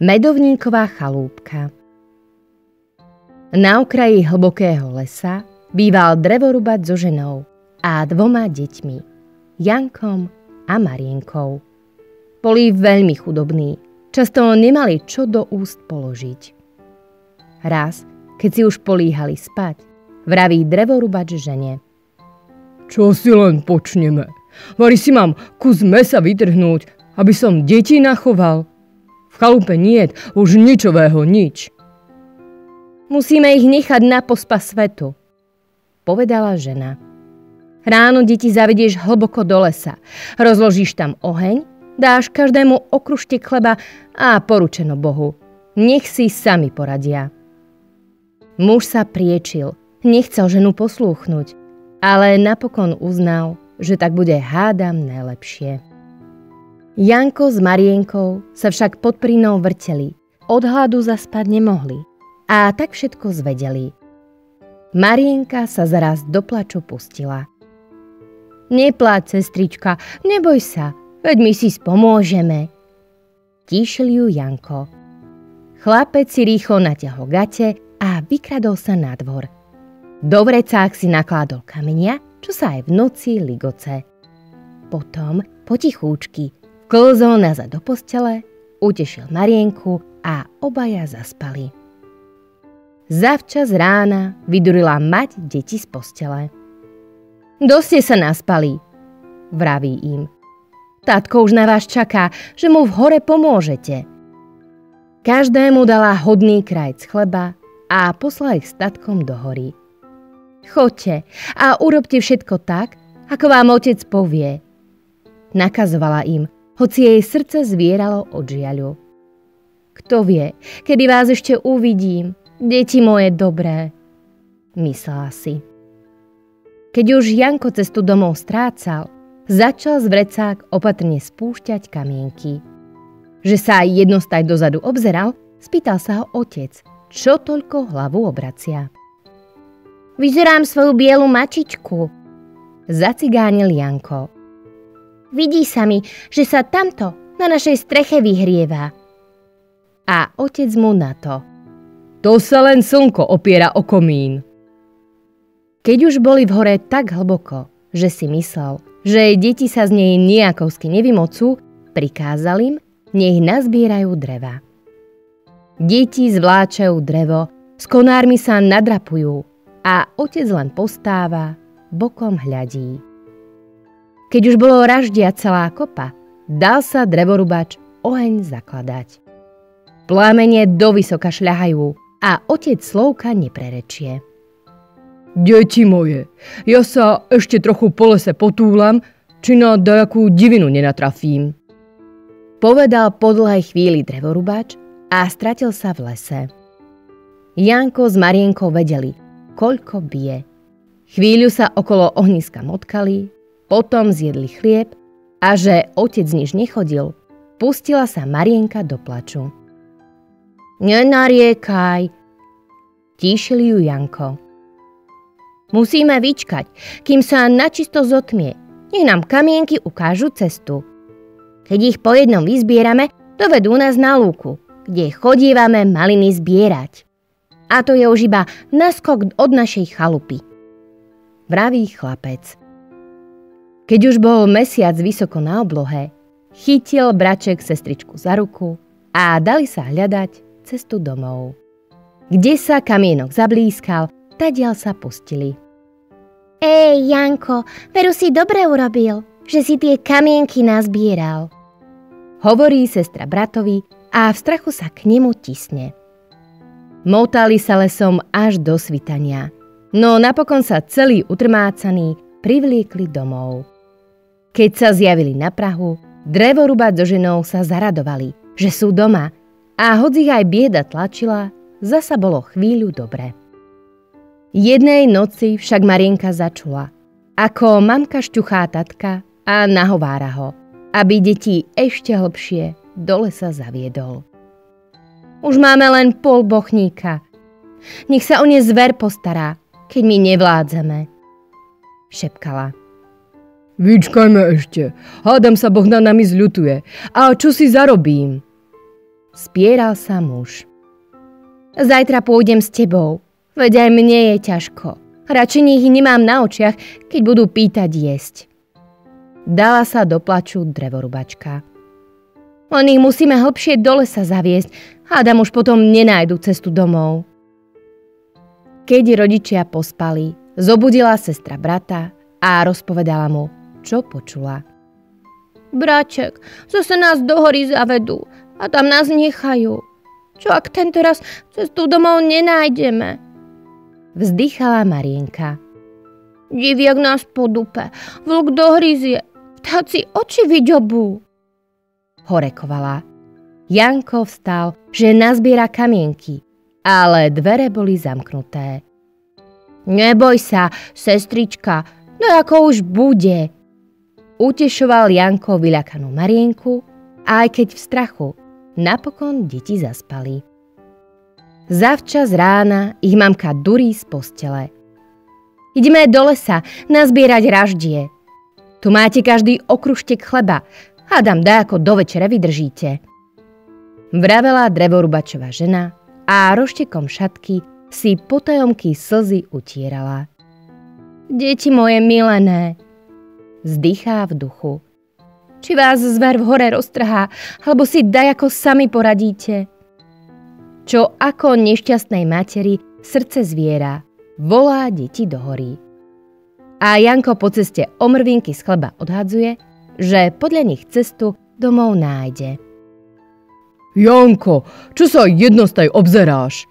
Medovníková chalúbka Na okraji hlbokého lesa býval drevorubať so ženou a dvoma deťmi, Jankom a Marienkou. Boli veľmi chudobní, často nemali čo do úst položiť. Raz, keď si už políhali spať, vraví drevorubač žene. Čo si len počneme? Vari si mám kus mesa vytrhnúť, aby som deti nachoval chalupe niet už ničového nič. Musíme ich nechať na pospa svetu, povedala žena. Ráno deti zavedieš hlboko do lesa, rozložíš tam oheň, dáš každému okrušte chleba a poručeno Bohu. Nech si sami poradia. Muž sa priečil, nechcel ženu poslúchnuť, ale napokon uznal, že tak bude hádam najlepšie. Janko s Marienkou sa však pod prínou vrteli. Od hladu zaspať nemohli. A tak všetko zvedeli. Marienka sa zaraz do plaču pustila. Nepláč, sestrička, neboj sa, veď my si spomôžeme. Tíšil ju Janko. Chlapec si rýchlo natiahol gate a vykradol sa na dvor. Do vrecák si nakládol kamenia, čo sa aj v noci ligoce. Potom potichúčky Klzol nazad do postele, utešil Marienku a obaja zaspali. Zavčas rána vydurila mať deti z postele. Dosť ste sa naspali, vraví im. Tátko už na vás čaká, že mu v hore pomôžete. Každému dala hodný krajc chleba a poslala ich statkom do hory. Choďte a urobte všetko tak, ako vám otec povie. Nakazovala im – hoci jej srdce zvieralo od žiaľu. Kto vie, kedy vás ešte uvidím, deti moje dobré, myslela si. Keď už Janko cestu domov strácal, začal z vrecák opatrne spúšťať kamienky. Že sa aj jednostaj dozadu obzeral, spýtal sa ho otec, čo toľko hlavu obracia. Vyzerám svoju bielu mačičku, zacigánil Janko. Vidí sa mi, že sa tamto na našej streche vyhrieva. A otec mu na to. To sa len slnko opiera o komín. Keď už boli v hore tak hlboko, že si myslel, že deti sa z nej nejakovsky nevymocú, prikázal im, nech nazbierajú dreva. Deti zvláčajú drevo, s konármi sa nadrapujú a otec len postáva, bokom hľadí. Keď už bolo raždia celá kopa, dal sa drevorubač oheň zakladať. Plámenie do vysoka šľahajú a otec slovka neprerečie. Deti moje, ja sa ešte trochu po lese potúlam, či na dajakú divinu nenatrafím. Povedal po dlhej chvíli drevorubač a stratil sa v lese. Janko s Marienkou vedeli, koľko bije. Chvíľu sa okolo ohniska motkali, potom zjedli chlieb a že otec nič nechodil, pustila sa Marienka do plaču. Nenariekaj, tíšil ju Janko. Musíme vyčkať, kým sa načisto zotmie. Nech nám kamienky ukážu cestu. Keď ich po jednom vyzbierame, dovedú nás na lúku, kde chodívame maliny zbierať. A to je už iba naskok od našej chalupy. Vraví chlapec. Keď už bol mesiac vysoko na oblohe, chytil braček sestričku za ruku a dali sa hľadať cestu domov. Kde sa kamienok zablískal, tadiaľ sa pustili. Ej, Janko, veru si dobre urobil, že si tie kamienky nazbieral. Hovorí sestra bratovi a v strachu sa k nemu tisne. Motali sa lesom až do svitania, no napokon sa celý utrmácaný privliekli domov. Keď sa zjavili na Prahu, drevorubať so ženou sa zaradovali, že sú doma a hoď ich aj bieda tlačila, zasa bolo chvíľu dobre. Jednej noci však Marienka začula, ako mamka šťuchá tatka a nahovára ho, aby deti ešte hlbšie dole sa zaviedol. Už máme len pol bochníka. Nech sa o ne zver postará, keď my nevládzeme. Šepkala. Vyčkajme ešte. Hádam sa Boh na nami zľutuje. A čo si zarobím? Spieral sa muž. Zajtra pôjdem s tebou, veď aj mne je ťažko. Radšej ich nemám na očiach, keď budú pýtať jesť. Dala sa do plaču drevorubačka. Len ich musíme hlbšie do lesa zaviesť, hádam už potom nenájdu cestu domov. Keď rodičia pospali, zobudila sestra brata a rozpovedala mu, čo počula. Braček, zase nás do hory zavedú a tam nás nechajú. Čo ak tento raz cestu domov nenájdeme? Vzdychala Marienka. Diviak nás podupe, vlk dohryzie, vtáci oči vyďobú. Horekovala. Janko vstal, že nazbiera kamienky, ale dvere boli zamknuté. Neboj sa, sestrička, no ako už bude. Utešoval Janko vyľakanú Marienku a aj keď v strachu, napokon deti zaspali. Zavčas rána ich mamka durí z postele. Ideme do lesa nazbierať raždie. Tu máte každý okruštek chleba. Hádam, dá ako do večere vydržíte. Vravela drevorubačová žena a roštekom šatky si potajomky slzy utierala. Deti moje milené, vzdychá v duchu. Či vás zver v hore roztrhá, alebo si daj ako sami poradíte čo ako nešťastnej materi srdce zviera volá deti do hory. A Janko po ceste omrvinky z chleba odhadzuje, že podľa nich cestu domov nájde. Janko, čo sa jednostaj obzeráš?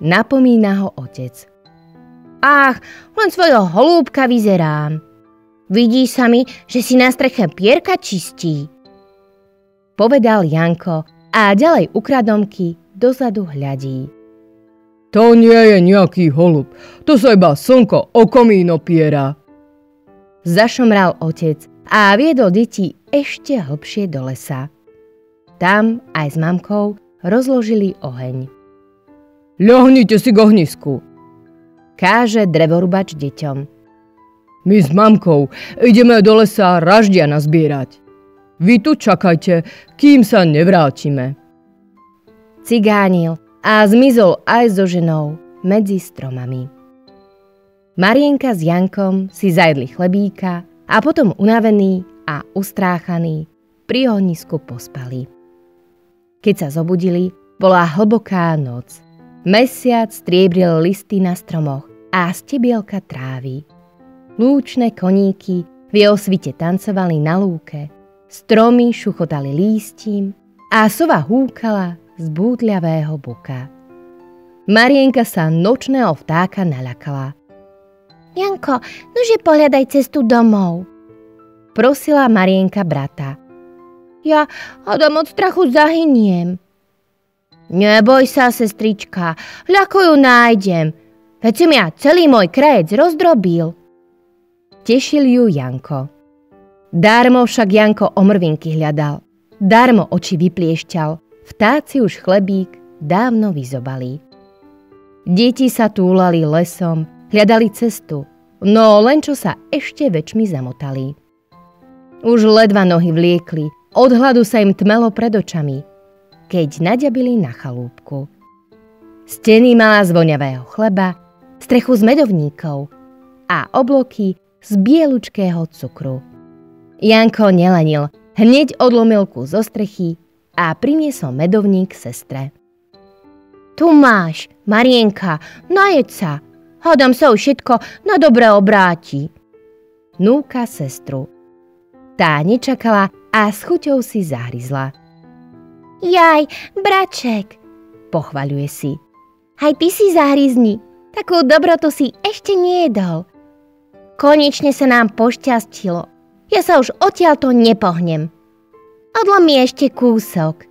Napomína ho otec. Ach, len svojho holúbka vyzerám. Vidí sa mi, že si na streche pierka čistí. Povedal Janko a ďalej ukradomky dozadu hľadí. To nie je nejaký holub, to sa iba slnko o komín opiera. Zašomral otec a viedol deti ešte hlbšie do lesa. Tam aj s mamkou rozložili oheň. Ľahnite si k ohnisku, káže drevorubač deťom. My s mamkou ideme do lesa raždia nazbierať. Vy tu čakajte, kým sa nevrátime cigánil a zmizol aj so ženou medzi stromami. Marienka s Jankom si zajedli chlebíka a potom unavený a ustráchaný pri ohnisku pospali. Keď sa zobudili, bola hlboká noc. Mesiac striebril listy na stromoch a stebielka trávy. Lúčne koníky v jeho svite tancovali na lúke, stromy šuchotali lístím a sova húkala z búdľavého buka. Marienka sa nočného vtáka naľakala. Janko, nože pohľadaj cestu domov. Prosila Marienka brata. Ja hádam od strachu zahyniem. Neboj sa, sestrička, ľako ju nájdem. Veď som ja celý môj krajec rozdrobil. Tešil ju Janko. Darmo však Janko omrvinky hľadal. Darmo oči vypliešťal. Vtáci už chlebík dávno vyzobali. Deti sa túlali lesom, hľadali cestu, no len čo sa ešte väčšmi zamotali. Už ledva nohy vliekli, od hladu sa im tmelo pred očami, keď naďabili na chalúbku. Steny mala z voňavého chleba, strechu z medovníkov a obloky z bielučkého cukru. Janko nelenil, hneď odlomil kus zo strechy a priniesol medovník sestre. Tu máš, Marienka, najed sa. Hádam sa už všetko na dobre obráti. Núka sestru. Tá nečakala a s chuťou si zahryzla. Jaj, braček, pochvaľuje si. Aj ty si zahryzni, takú dobrotu si ešte nejedol. Konečne sa nám pošťastilo. Ja sa už odtiaľto nepohnem. Odlom mi ešte kúsok.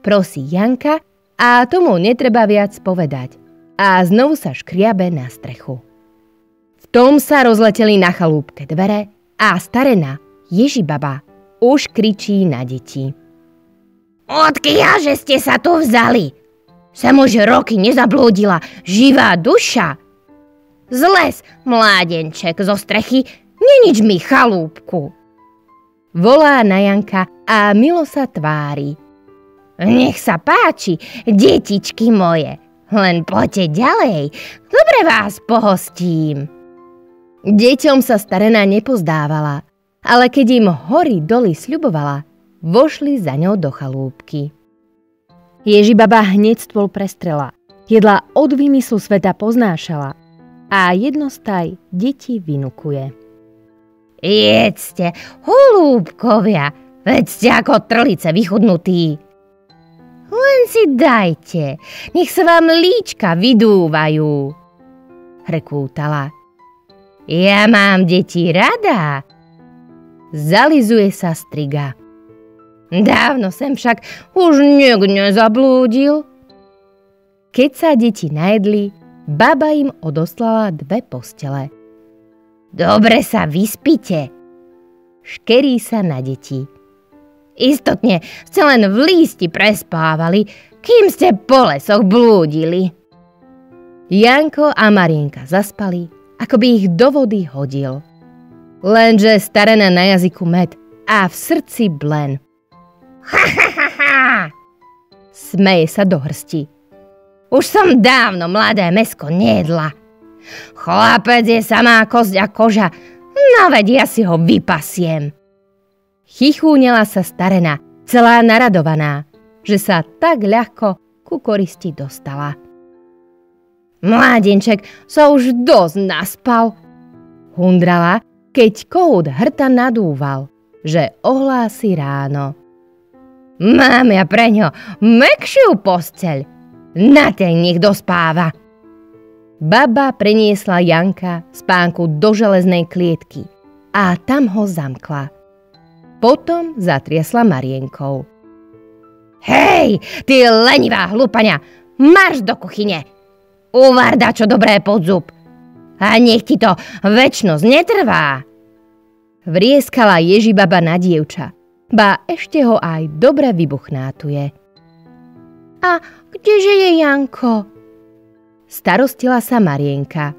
Prosí Janka a tomu netreba viac povedať. A znovu sa škriabe na strechu. V tom sa rozleteli na chalúbke dvere a starena, Ježibaba, už kričí na deti. Odkiaľ, že ste sa tu vzali? Sem už roky nezablúdila živá duša. Zles, mládenček zo strechy, nenič mi chalúbku volá na Janka a milo sa tvári. Nech sa páči, detičky moje. Len poďte ďalej, dobre vás pohostím. Deťom sa starená nepozdávala, ale keď im hory doly sľubovala, vošli za ňou do chalúbky. Ježibaba hneď stôl prestrela, jedla od vymyslu sveta poznášala a jednostaj deti vynukuje. Jedzte, holúbkovia, veď ste ako trlice vychudnutí. Len si dajte, nech sa vám líčka vydúvajú. Hrekútala. Ja mám deti rada. Zalizuje sa striga. Dávno sem však už niekde nezablúdil. Keď sa deti najedli, baba im odoslala dve postele. Dobre sa vyspite. Škerí sa na deti. Istotne ste len v lísti prespávali, kým ste po lesoch blúdili. Janko a Marienka zaspali, ako by ich do vody hodil. Lenže starená na jazyku med a v srdci blen. Ha, ha, ha, ha. Smeje sa do hrsti. Už som dávno mladé mesko nejedla. Chlapec je samá kosť a koža, no veď ja si ho vypasiem. Chichúnela sa starena, celá naradovaná, že sa tak ľahko ku koristi dostala. Mládenček sa už dosť naspal. Hundrala, keď kohút hrta nadúval, že ohlási ráno. Mám ja pre ňo mekšiu posteľ. Na tej nech dospáva. Baba preniesla Janka spánku do železnej klietky a tam ho zamkla. Potom zatriasla Marienkou. Hej, ty lenivá hlupania, marš do kuchyne. Uvarda čo dobré pod zub. A nech ti to väčnosť netrvá. Vrieskala Ježibaba na dievča, ba ešte ho aj dobre vybuchnátuje. A kdeže je Janko? Starostila sa Marienka.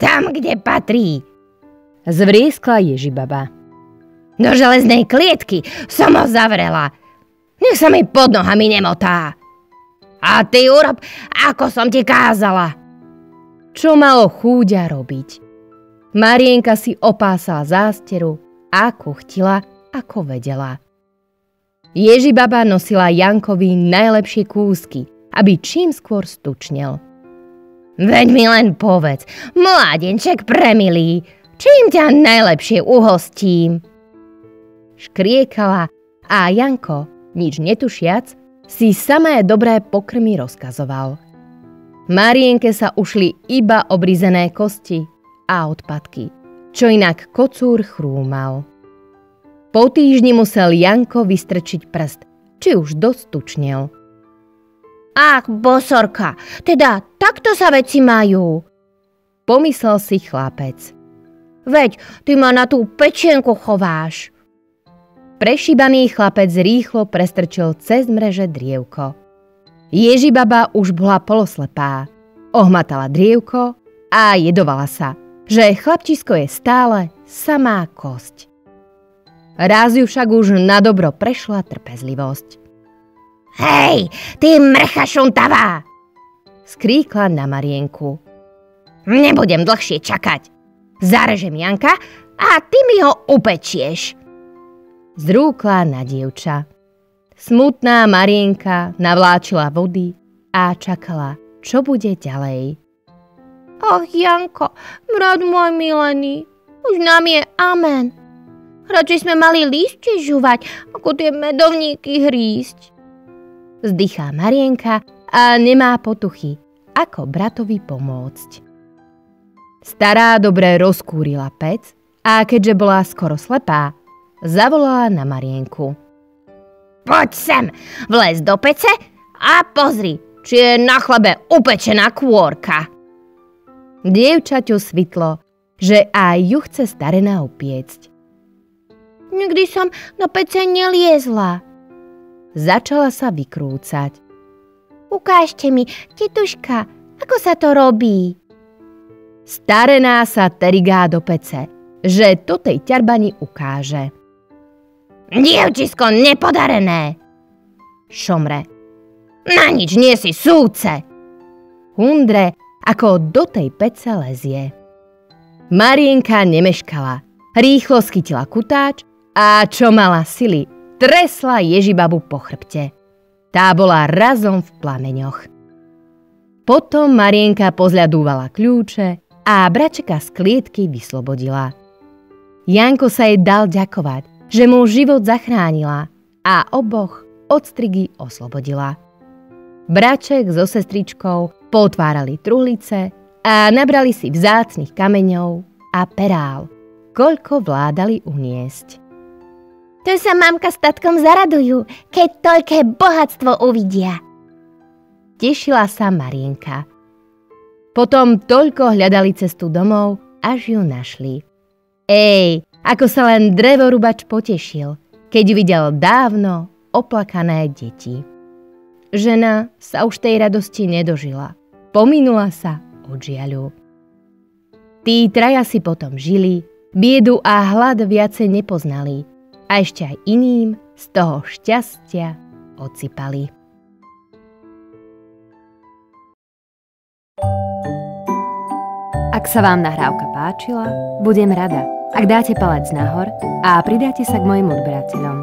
Tam, kde patrí. Zvrieskla Ježibaba. Do železnej klietky som ho zavrela. Nech sa mi pod nohami nemotá. A ty urob, ako som ti kázala. Čo malo chúďa robiť? Marienka si opásala zásteru a kuchtila, ako vedela. Ježibaba nosila Jankovi najlepšie kúsky, aby čím skôr stučnel. Veď mi len povedz, mládenček premilý, čím ťa najlepšie uhostím? škriekala a Janko, nič netušiac, si samé dobré pokrmy rozkazoval. Marienke sa ušli iba obrizené kosti a odpadky, čo inak kocúr chrúmal. Po týždni musel Janko vystrčiť prst, či už dosť tučnel. Ach, bosorka, teda takto sa veci majú, pomyslel si chlapec. Veď ty ma na tú pečienku chováš. Prešibaný chlapec rýchlo prestrčil cez mreže drievko. Ježibaba už bola poloslepá. Ohmatala drievko a jedovala sa, že chlapčisko je stále samá kosť. Raz ju však už na dobro prešla trpezlivosť. Hej, ty mrcha šuntavá! Skríkla na Marienku. Nebudem dlhšie čakať. Zarežem Janka a ty mi ho upečieš zrúkla na dievča. Smutná Marienka navláčila vody a čakala, čo bude ďalej. Och, Janko, brat môj milený, už nám je amen. Radšej sme mali lístie žuvať, ako tie medovníky hrísť. Zdychá Marienka a nemá potuchy, ako bratovi pomôcť. Stará dobre rozkúrila pec a keďže bola skoro slepá, zavolala na Marienku. Poď sem, vlez do pece a pozri, či je na chlebe upečená kôrka. Dievčaťu svitlo, že aj ju chce starená upiecť. Nikdy som do pece neliezla. Začala sa vykrúcať. Ukážte mi, tetuška, ako sa to robí. Starená sa terigá do pece, že to tej ťarbani ukáže. Dievčisko nepodarené! šomre. Na nič nie si súce! Hundre ako do tej pece lezie. Marienka nemeškala. Rýchlo schytila kutáč a čo mala sily, tresla Ježibabu po chrbte. Tá bola razom v plameňoch. Potom Marienka pozľadúvala kľúče a bračeka z klietky vyslobodila. Janko sa jej dal ďakovať, že mu život zachránila a oboch od strigy oslobodila. Braček so sestričkou potvárali truhlice a nabrali si vzácnych kameňov a perál, koľko vládali uniesť. To sa mamka s tatkom zaradujú, keď toľké bohatstvo uvidia. Tešila sa Marienka. Potom toľko hľadali cestu domov, až ju našli. Ej, ako sa len drevorubač potešil, keď videl dávno oplakané deti. Žena sa už tej radosti nedožila. Pominula sa od žiaľu. Tí traja si potom žili, biedu a hlad viacej nepoznali a ešte aj iným z toho šťastia ocipali. Ak sa vám nahrávka páčila, budem rada, ak dáte palec nahor a pridáte sa k mojim odberateľom.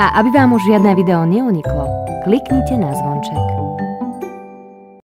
A aby vám už žiadne video neuniklo, kliknite na zvonček.